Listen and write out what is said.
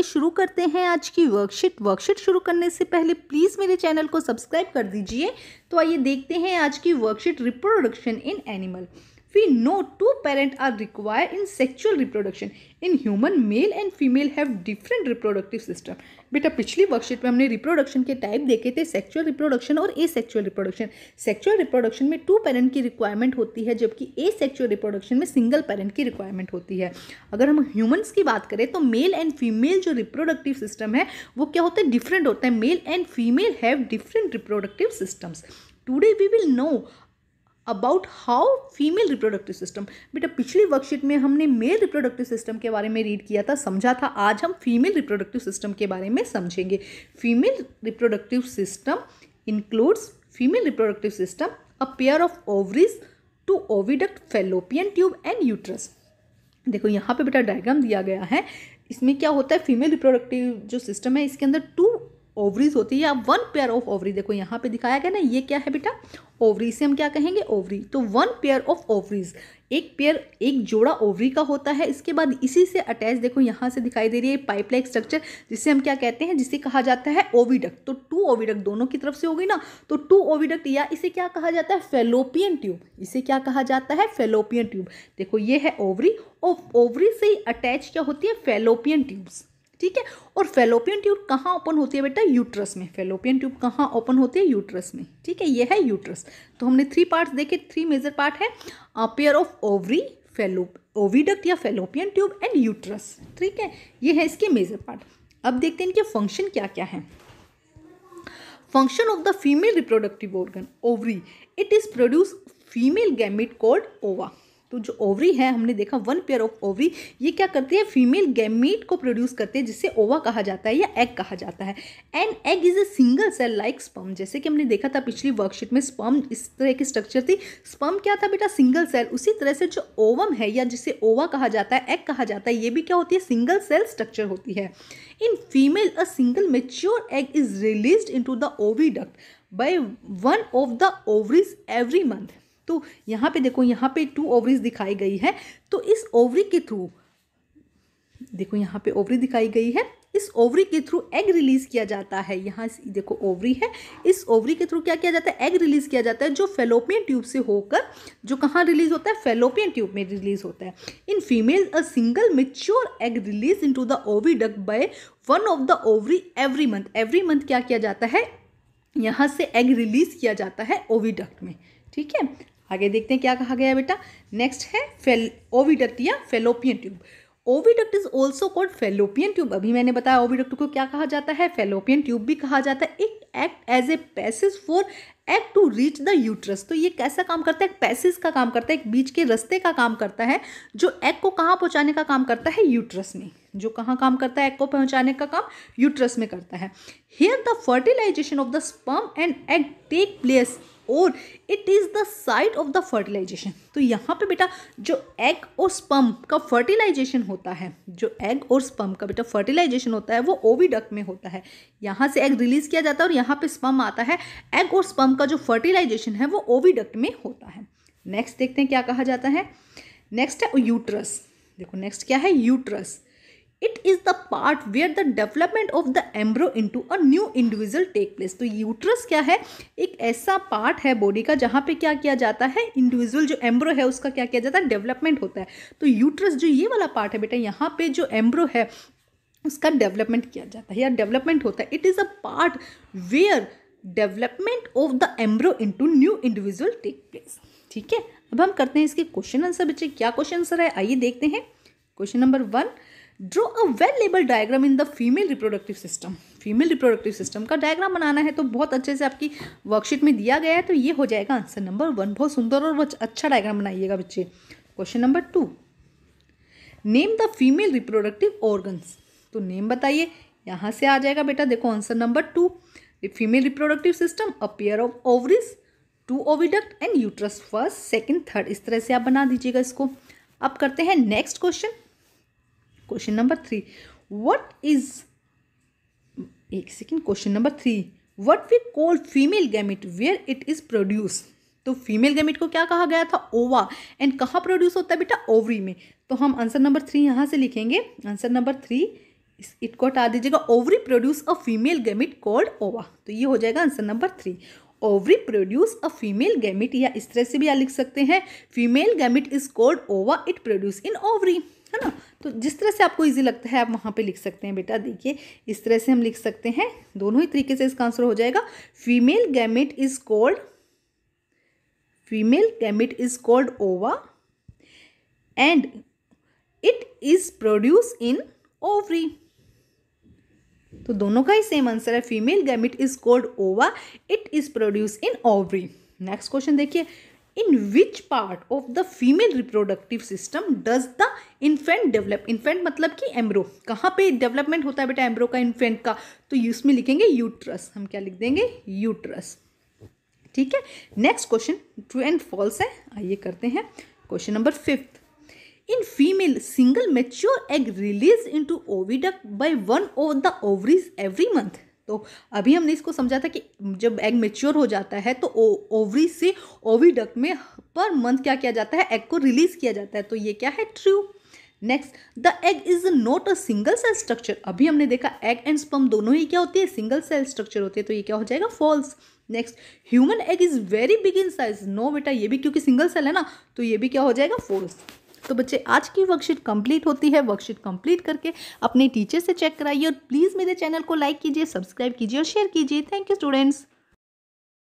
चलिए शुरू करते हैं आज की वर्कशीट वर्कशीट शुरू करने से पहले प्लीज़ मेरे चैनल को सब्सक्राइब कर दीजिए। तो आइए देखते हैं आज की worksheet reproduction in animal we know two parents are required in sexual reproduction. In human, male and female have different reproductive system. बेटा, पिछली वर्कशीट में हमने रिप्रोडक्शन के टाइप देखे थे सेक्सुअल रिप्रोडक्शन और asexual reproduction sexual reproduction में two parent की रिक्वायरमेंट होती है, जबकि ए सेक्चुअल रिप्रोडक्शन में सिंगल पेरेंट की रिक्वायरमेंट होती है. अगर हम ह्यूमंस की बात करें तो मेल एंड फीमेल जो रिप्रोडक्टिव सिस्टम है, वो क्या होता है? डिफरेंट होता है. Male and female have different reproductive systems today we will know about how female reproductive system बेटा पिछली वर्कशीट में हमने मेल रिप्रोडक्टिव सिस्टम के बारे में रीड किया था, समझा था, आज हम फीमेल रिप्रोडक्टिव सिस्टम के बारे में समझेंगे। Female reproductive system includes female reproductive system a pair of ovaries two oviduct fallopian tube and uterus देखो, यहाँ पे बेटा डायग्राम दिया गया है। इसमें क्या होता है फीमेल रिप्रोडक्टिव जो सिस्टम है, इसके अंदर टू ओवरीज होती है, या वन पेयर ऑफ़ ओवरी देखो यहाँ पे दिखाया गया ना, ये क्या है बेटा? ओवरी से हम क्या कहेंगे? ओवरी तो वन पेयर ऑफ़ ओवरीज एक पेयर एक जोड़ा ओवरी का होता है, इसके बाद इसी से अटैच देखो यहाँ से दिखाई दे रही है पाइप लाइक स्ट्रक्चर जिसे हम क्या कहते हैं, जिसे कहा जाता है ओविडक्ट तो टू ओविडक्ट दोनों की तरफ़ से होगी ना तो टू ओविडक्ट या इसे क्या कहा जाता है? फेलोपियन ट्यूब इसे क्या कहा जाता है? फेलोपियन ट्यूब देखो ये है ओवरी ओवरी से अटैच क्या होती है? फेलोपियन ट्यूब्स ठीक है? और फेलोपियन ट्यूब कहाँ ओपन होती है बेटा? यूट्रस में। फेलोपियन ट्यूब कहाँ ओपन होती है? यूट्रस में। ठीक है? ये है यूट्रस तो हमने थ्री पार्ट्स देखे। थ्री मेजर पार्ट है पेयर ऑफ़ ओवरी फेलो ओविडक्ट या फेलोपियन ट्यूब एंड यूट्रस ठीक है? ये है इसके मेजर पार्ट अब देखते हैं इनके फ़ंक्शन क्या क्या है। Function of the female reproductive organ ovary it is produce female gamete called ova तो जो ओवरी है, हमने देखा वन पेयर ऑफ़ ओवरी ये क्या करती है? फीमेल गैमीट को प्रोड्यूस करते हैं, जिसे ओवा कहा जाता है या एग कहा जाता है। And egg is a single cell like sperm जैसे कि हमने देखा था पिछली वर्कशीट में स्पम इस तरह की स्ट्रक्चर थी। स्पम क्या था बेटा? सिंगल सेल उसी तरह से जो ओवम है या जिसे ओवा कहा जाता है एग कहा जाता है, ये भी क्या होती है? सिंगल सेल स्ट्रक्चर होती है। In female a single mature egg is release into the oviduct by one of the ovaries every month तो यहाँ पे देखो, यहाँ पे टू ओवरीज दिखाई गई है। तो इस ओवरी के थ्रू देखो यहाँ पे ओवरी दिखाई गई है। इस ओवरी के थ्रू एग रिलीज़ किया जाता है। यहाँ देखो ओवरी है। इस ओवरी के थ्रू क्या किया जाता है? एग रिलीज़ किया जाता है, जो फेलोपियन ट्यूब से होकर, जो कहाँ रिलीज़ होता है? फेलोपियन ट्यूब में रिलीज़ होता है। In female a single mature egg release into the oviduct by one of the ovary every month every month क्या किया जाता है? यहाँ से एग रिलीज़ किया जाता है ओविडक्ट में। ठीक है? आगे देखते हैं क्या कहा गया बेटा। नेक्स्ट है फेल ओविडक्ट या fallopian tube oviduct is also called fallopian tube अभी मैंने बताया ओविडक्ट को क्या कहा जाता है। फेलोपियन ट्यूब भी कहा जाता है। It act as a passage for egg to reach the uterus तो ये कैसा काम करता है? पैसेज का काम करता है। एक बीच के रस्ते का काम करता है। जो एग को कहाँ पहुँचाने का काम करता है? यूट्रस में। जो कहाँ काम करता है एग को पहुँचाने का काम यूट्रस में करता है। Here the fertilization of the sperm and egg take place और it is the site of the fertilization तो यहाँ पे बेटा जो एग और स्पम का फर्टिलाइजेशन होता है, जो एग और स्पम का बेटा फर्टिलाइजेशन होता है, वो ओविडक्ट में होता है। यहाँ से एग रिलीज़ किया जाता है और यहाँ पे स्पम आता है। एग और स्पम का जो फर्टिलाइजेशन है, वो ओविडक्ट में होता है। नेक्स्ट देखते हैं क्या कहा जाता है। नेक्स्ट है यूट्रस देखो नेक्स्ट क्या है? Uterus it is the part where the development of the embryo into a new individual take place तो यूट्रस क्या है? एक ऐसा पार्ट है बॉडी का जहाँ पे क्या किया जाता है? इंडिविजुअल जो एम्ब्रो है उसका क्या किया जाता है? डेवलपमेंट होता है। तो यूट्रस जो ये वाला पार्ट है बेटा, यहाँ पे जो एम्ब्रो है, उसका डेवलपमेंट किया जाता है। या डेवलपमेंट होता है। It is a part where development of the embryo into new individual take place ठीक है? अब हम करते हैं इसके क्वेश्चन आंसर बच्चे। क्या क्वेश्चन आंसर है? आइए देखते हैं। Question number one draw a well label diagram in the female reproductive system female reproductive system का डायग्राम बनाना है तो बहुत अच्छे से आपकी वर्कशीट में दिया गया है तो ये हो जाएगा आंसर नंबर वन बहुत सुंदर और अच्छा डायग्राम बनाइएगा बच्चे। Question number two name the female reproductive organs तो नेम बताइए, यहाँ से आ जाएगा बेटा। देखो answer number two female reproductive system a pair of ovaries two oviduct and uterus first second third इस तरह से आप बना दीजिएगा इसको। अब करते हैं next question question number three. What is एक second question number three. What we call female gamete where it is produce तो फीमेल गैमिट को क्या कहा गया था? ओवा एंड कहाँ प्रोड्यूस होता है बेटा? ओवरी में। तो हम आंसर नंबर थ्री यहाँ से लिखेंगे। आंसर नंबर थ्री इट को हटा दीजिएगा। Ovary produce a female gamete called ova तो ये हो जाएगा answer number three ovary produce a female gamete या इस तरह से भी आप लिख सकते हैं। Female gamete is called ova it produce in ovary है ना? तो जिस तरह से आपको इजी लगता है, आप वहाँ पे लिख सकते हैं। बेटा, देखिए, इस तरह से हम लिख सकते हैं। दोनों ही तरीके से इसका आंसर हो जाएगा। Female gamete is called female gamete is called ova and it is produce in ovary तो दोनों का ही सेम आंसर है। Female gamete is called ova it is produce in ovary next question देखिए। In which part of the female reproductive system does the infant develop infant मतलब कि एम्ब्रो कहाँ पे डेवलपमेंट होता है बेटा एम्ब्रो का इन्फेंट का? तो इसमें लिखेंगे यूट्रस हम क्या लिख देंगे? यूट्रस ठीक है? Next question true and false है? आइए करते हैं. Question number fifth In female, single mature egg released into oviduct by one of the ovaries every month. तो अभी हमने इसको समझा था कि जब एग मेच्योर हो जाता है तो ओवरी से ओविडक्ट में पर मंथ क्या किया जाता है? एग को रिलीज़ किया जाता है। तो ये क्या है? True next the egg is not a single cell structure अभी हमने देखा एग एंड स्पम दोनों ही क्या होती है? सिंगल सेल स्ट्रक्चर होती है तो ये क्या हो जाएगा? False next human egg is very big in size no बेटा, ये भी क्योंकि सिंगल सेल है ना तो ये भी क्या हो जाएगा? फॉल्स तो बच्चे, आज की वर्कशीट कंप्लीट होती है वर्कशीट कंप्लीट करके अपने टीचर से चेक कराइए और प्लीज़ मेरे चैनल को लाइक कीजिए सब्सक्राइब कीजिए और शेयर कीजिए। Thank you students